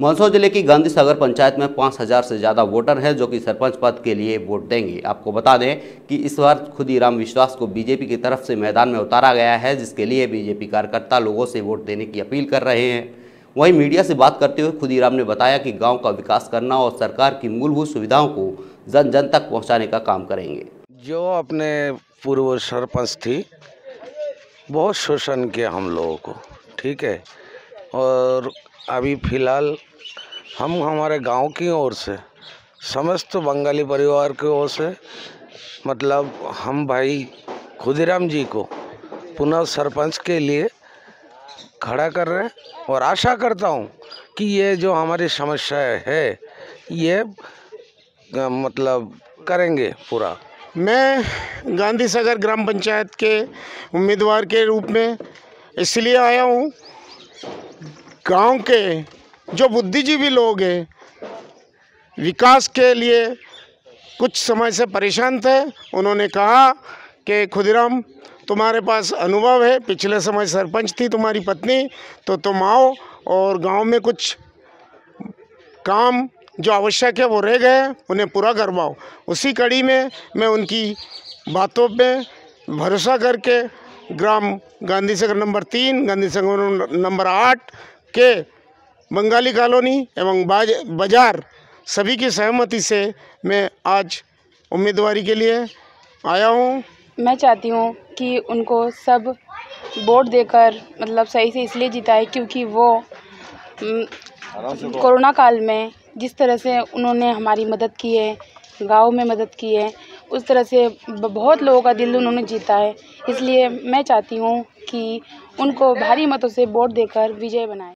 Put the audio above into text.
मंदसौर ज़िले की गांधी सागर पंचायत में पाँच हज़ार से ज़्यादा वोटर हैं जो कि सरपंच पद के लिए वोट देंगे। आपको बता दें कि इस बार खुद ही राम विश्वास को बीजेपी की तरफ़ से मैदान में उतारा गया है, जिसके लिए बीजेपी कार्यकर्ता लोगों से वोट देने की अपील कर रहे हैं। वहीं मीडिया से बात करते हुए खुदीराम ने बताया कि गाँव का विकास करना और सरकार की मूलभूत सुविधाओं को जन जन तक पहुँचाने का काम करेंगे। जो अपने पूर्व सरपंच थी, बहुत शोषण किया हम लोगों को, ठीक है? और अभी फ़िलहाल हम हमारे गाँव की ओर से, समस्त बंगाली परिवार की ओर से मतलब हम भाई खुदीराम जी को पुनः सरपंच के लिए खड़ा कर रहे हैं और आशा करता हूँ कि ये जो हमारी समस्या है, ये मतलब करेंगे पूरा। मैं गांधी सागर ग्राम पंचायत के उम्मीदवार के रूप में इसलिए आया हूँ गाँव के जो बुद्धिजीवी लोग हैं, विकास के लिए कुछ समय से परेशान थे। उन्होंने कहा कि, खुदीराम, तुम्हारे पास अनुभव है। पिछले समय सरपंच थी तुम्हारी पत्नी तो तुम आओ और गाँव में कुछ काम जो आवश्यक है वो रह गए उन्हें पूरा करवाओ। उसी कड़ी में मैं उनकी बातों पे भरोसा करके, ग्राम गांधी सागर नंबर तीन, गांधी सागर नंबर आठ के बंगाली कॉलोनी एवं बाज़ार सभी की सहमति से मैं आज उम्मीदवारी के लिए आया हूँ। मैं चाहती हूँ कि उनको सब वोट देकर मतलब सही से इसलिए जिताए क्योंकि वो कोरोना काल में जिस तरह से उन्होंने हमारी मदद की है गाँव में मदद की है उस तरह से बहुत लोगों का दिल उन्होंने जीता है। इसलिए मैं चाहती हूँ कि उनको भारी मतों से वोट देकर विजय बनाए।